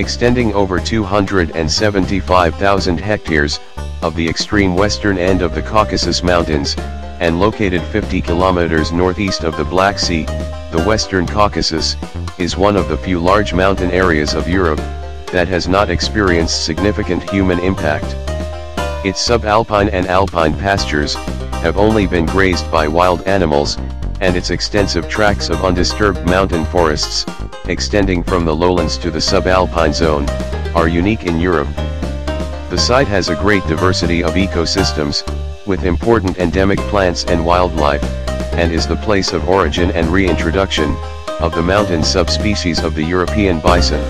extending over 275,000 hectares, of the extreme western end of the Caucasus Mountains, and located 50 kilometers northeast of the Black Sea, the Western Caucasus, is one of the few large mountain areas of Europe, that has not experienced significant human impact. Its subalpine and alpine pastures, have only been grazed by wild animals, and its extensive tracts of undisturbed mountain forests, extending from the lowlands to the subalpine zone, are unique in Europe. The site has a great diversity of ecosystems, with important endemic plants and wildlife, and is the place of origin and reintroduction, of the mountain subspecies of the European bison.